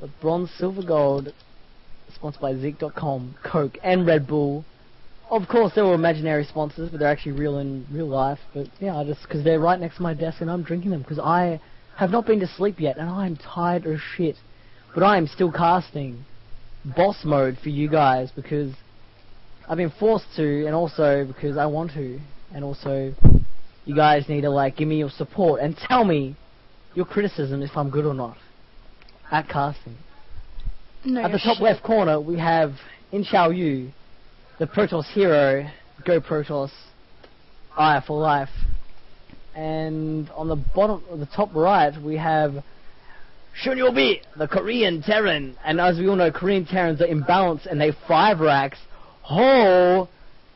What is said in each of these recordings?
the bronze, silver, gold, sponsored by z33k.com, Coke, and Red Bull. Of course, they were imaginary sponsors, but they're actually real in real life. But yeah, I just because they're right next to my desk and I'm drinking them because I have not been to sleep yet and I'm tired as shit. But I am still casting boss mode for you guys because I've been forced to, and also because I want to, and also you guys need to like give me your support and tell me your criticism if I'm good or not at casting. No, At the top shit. left corner, we have In Xiao Yu, the Protoss hero, Go Protoss, Eye for life. And on the bottom, the top right, we have ShonyouBi, the Korean Terran. And as we all know, Korean Terrans are imbalanced and they five racks. Oh,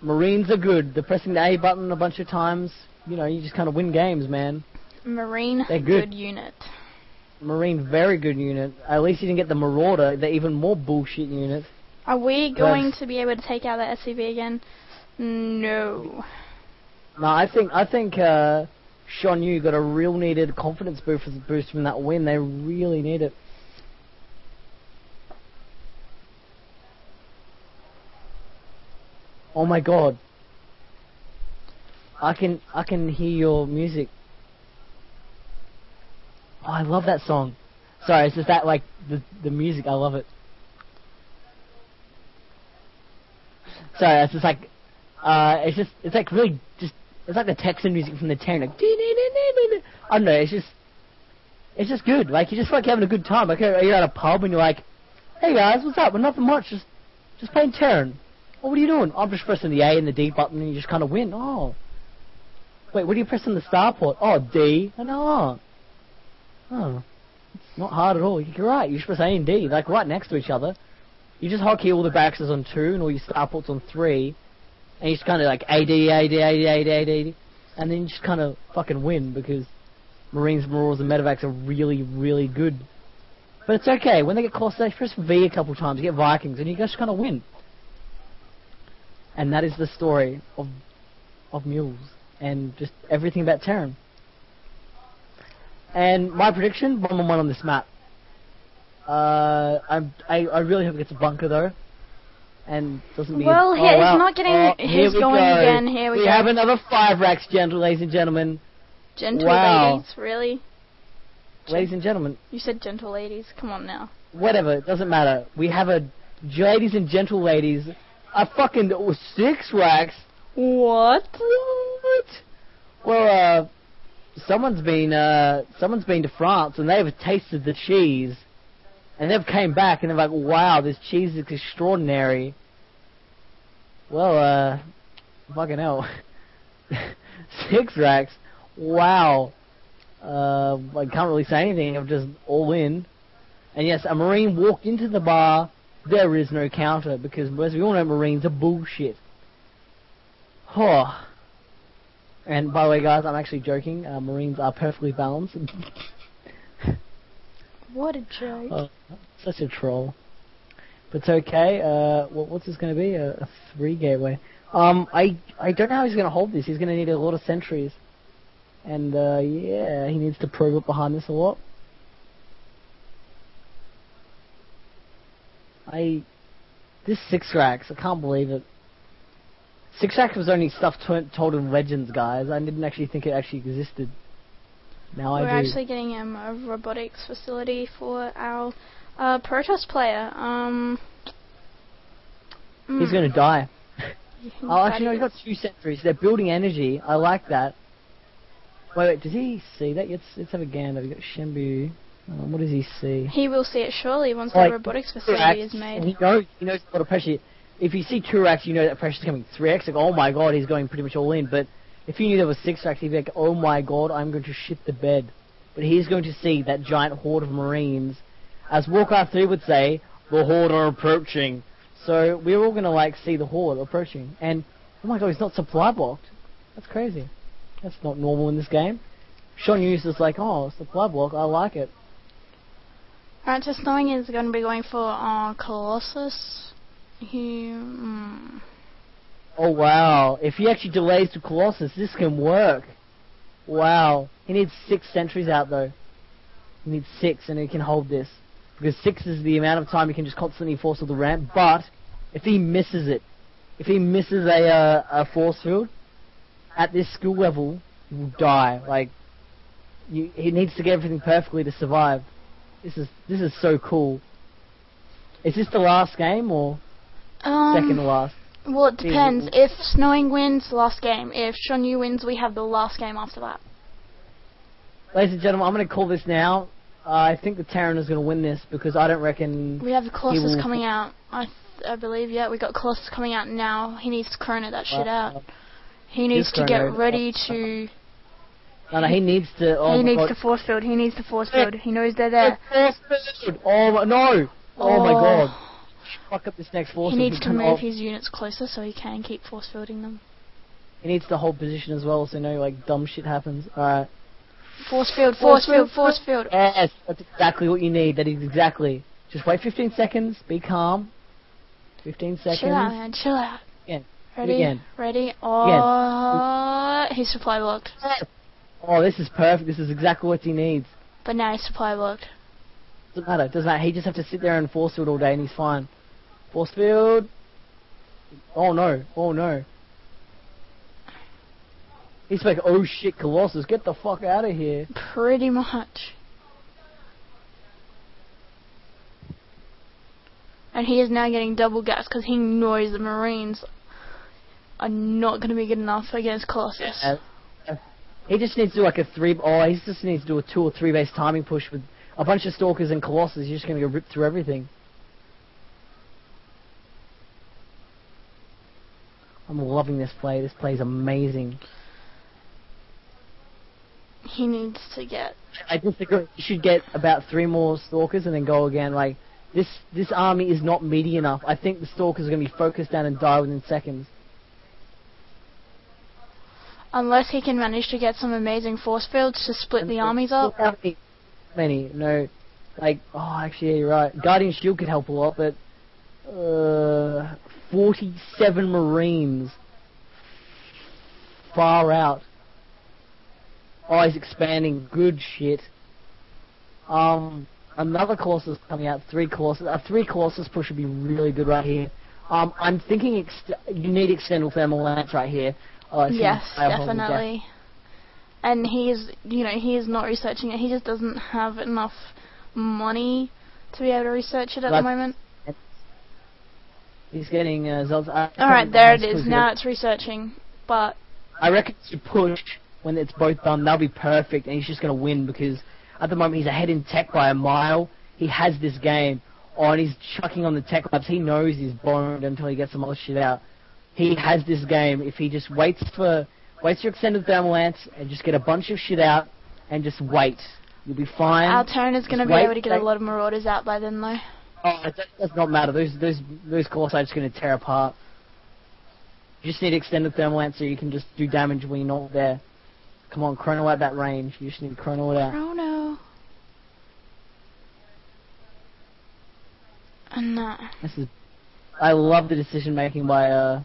Marines are good. They're pressing the A button a bunch of times. You know, you just kind of win games, man. Marine, They're good. unit. Marine, very good unit. At least you didn't get the Marauder, the even more bullshit unit. Are we going to be able to take out the SCV again? No. No, I think I think uh, Sean Yu got a real needed confidence boost boost from that win. They really need it. Oh my god. I can I can hear your music. Oh, I love that song. Sorry, it's just that like the the music. I love it. Sorry, it's just like uh, it's just it's like really just it's like the Texan music from the town. Like I don't know. It's just it's just good. Like you just like having a good time. Like you're at a pub and you're like, hey guys, what's up? Well, nothing much. Just just playing Terran. Oh, what are you doing? I'm just pressing the A and the D button and you just kind of win. Oh. Wait, what are you pressing the star port? Oh, D and R. Oh. It's not hard at all. You're right. You just press A and D, like right next to each other. You just hotkey all the barracks on two and all your star ports on three. And you just kind of like AD, AD, AD, AD, AD, AD. And then you just kind of fucking win because Marines, Marauders, and Medevacs are really, really good. But it's okay. When they get close, they press V a couple times, you get Vikings, and you just kind of win. And that is the story of of Mules and just everything about Terran. And my prediction, one on one on this map. Uh, I'm, I I really hope it gets a bunker though, and doesn't be. Well, oh, he's wow. not getting- Oh, he's going go. again, here we go. We have another five racks, gentle ladies and gentlemen. Gentle Wow. ladies, really? Ladies and gentlemen, You said gentle ladies. Come on now. whatever, it doesn't matter. We have a, ladies and gentle ladies, a fucking oh, six racks. What? What? Well, uh, someone's been, uh, someone's been to France and they've tasted the cheese, and they've came back and they're like, wow, this cheese is extraordinary. Well, uh, fucking hell. six racks. Wow. Uh, I can't really say anything. I'm just all in. And yes, a Marine walked into the bar. There is no counter because, as we all know, Marines are bullshit. Oh. And by the way, guys, I'm actually joking. Uh, Marines are perfectly balanced. What a joke. oh, such a troll. But it's okay. Uh, what, what's this going to be? A, a three gateway. Um, I I don't know how he's going to hold this. He's going to need a lot of sentries. And uh, yeah, he needs to probe up behind this a lot. I this six racks, I can't believe it. Six was only stuff to- told in Legends, guys. I didn't actually think it actually existed. Now I do. We're I do. actually getting um, a robotics facility for our uh, Protoss player. Um, He's mm, going to die. Oh, actually, no, he's got two sentries. They're building energy. I like that. Wait, wait, does he see that? Let's, let's have a gander. We've got Shenbu. Um, what does he see? He will see it surely once Like, the robotics facility is made. he knows, he knows a lot of pressure. If you see two racks, you know that pressure's coming. Three racks, like, oh my god, he's going pretty much all in. But if you knew there was six racks, he'd be like, oh my god, I'm going to shit the bed. But he's going to see that giant horde of Marines. As Warcraft 3 would say, the horde are approaching. So we're all going to, like, see the horde approaching. And, oh my god, he's not supply blocked. That's crazy. That's not normal in this game. Sean Hughes is like, oh, supply block, I like it. Alright, just knowing is going to be going for uh, Colossus. He. Mm, Oh wow! If he actually delays to Colossus, this can work. Wow. He needs six sentries out though. He needs six, and he can hold this. because six is the amount of time he can just constantly force field the ramp. But if he misses it, if he misses a uh, a force field at this skill level, he will die. Like you, he needs to get everything perfectly to survive. This is this is so cool. Is this the last game or Um, second to last? Well, it depends. w- If Snowing wins, last game. If Shonyu wins, we have the last game after that. Ladies and gentlemen, I'm going to call this now. Uh, I think the Terran is going to win this because I don't reckon. We have the Colossus coming out. I th- I believe, yeah, we got Colossus coming out now. He needs to chrono that shit Uh, out. He needs to get ready to. No, no, he needs to. Oh he needs God. to force field. He needs to force field. He knows they're there. Force field! Oh no! Oh, my Oh. god. Fuck up this next force He needs to move his units closer so he can keep force fielding them. He needs to hold position as well so no like dumb shit happens. Alright. Force field, Force force field, field. force field. Yes, that's exactly what you need. That is exactly. Just wait 15 seconds. Be calm. 15 seconds. Chill out, man. Chill out. Again. Ready? Again. Ready? Oh, he's supply blocked. Oh, this is perfect. This is exactly what he needs. But now he's supply blocked. Doesn't matter. Doesn't matter. He just have to sit there and force field all day and he's fine. Force field. Oh no. Oh no. He's like, oh shit, Colossus, get the fuck out of here. Pretty much. And he is now getting double gas because he knows the Marines are not going to be good enough against Colossus. Uh, uh, he just needs to do like a three. Oh, he just needs to do a two or three base timing push with a bunch of stalkers and Colossus. He's just gonna go rip through everything. I'm loving this play. This play is amazing. He needs to get. I disagree. You should get about three more stalkers and then go again. Like this, this army is not meaty enough. I think the stalkers are gonna be focused down and die within seconds. Unless he can manage to get some amazing force fields to split the armies up. Many, no, like, oh, actually, yeah, you're right. Guardian Shield could help a lot, but, uh, 47 Marines. Far out. Eyes expanding. Good shit. Um, another course is coming out. Three courses. A three Colossus push would be really good right here. Um, I'm thinking ex- you need external thermal lance right here. Oh, it's Yes, gonna fire hole to death. definitely. And he is, you know, he is not researching it. He just doesn't have enough money to be able to research it at the moment. He's getting uh, Zelda. All right, there it is. Now it's researching, but I reckon to push when it's both done. That'll be perfect, and he's just gonna win because at the moment he's ahead in tech by a mile. He has this game. And he's chucking on the tech labs. He knows he's boned until he gets some other shit out. He has this game. If he just waits for waits for extended thermal lance and just get a bunch of shit out and just wait, you'll be fine. our turn is going to be able to get a lot of marauders out by then, though. Oh, it does- not matter. Those those those course are just going to tear apart. You just need extended thermal lance so you can just do damage when you're not there. Come on, chrono out that range. You just need to chrono it out. Chrono. And that. This is. I love the decision making by uh,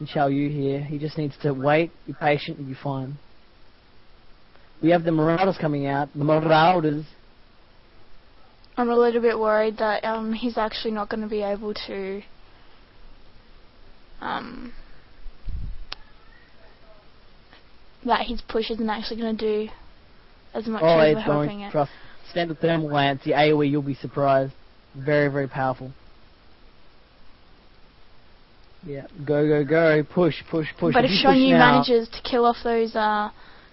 Xiao Yu here. He just needs to wait, be patient, and be fine. We have the Marauders coming out. The Marauders. I'm a little bit worried that um he's actually not going to be able to um that his push isn't actually going to do as much Oh, as we're going. hoping it. Trust. Standard thermal lance. The AOE, you'll be surprised. Very, very powerful. Yeah, go, go, go, push, push, push. but if you Sean push Yu now, manages to kill off those uh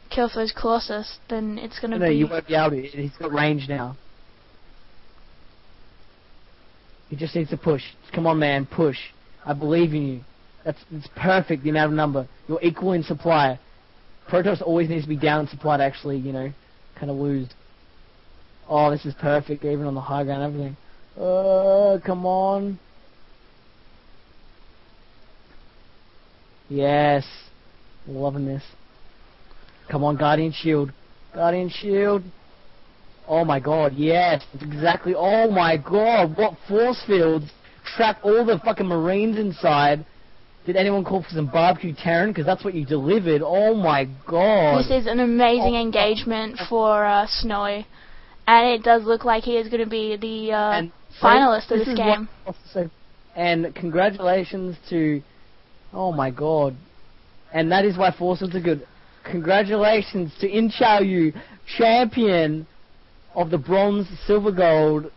kill off those Colossus, then it's going to no, be you won't be able to. He's got range now. He just needs to push. Come on, man, push. I believe in you. That's it's perfect. The amount of number. You're equal in supply. Protoss always needs to be down in supply to actually, you know, kind of lose. Oh, this is perfect. Even on the high ground, everything. Uh, come on. Yes. Loving this. Come on, Guardian Shield. Guardian Shield. Oh my god, yes. Exactly. Oh my god, what force fields trap all the fucking Marines inside. Did anyone call for some barbecue Terran? Because that's what you delivered. Oh my god. This is an amazing Oh. engagement for uh, Snowy, and it does look like he is going to be the uh, finalist of this this game. and congratulations to, oh my god, and that is why foursomes are good. Congratulations to In Yu, champion of the bronze, silver, gold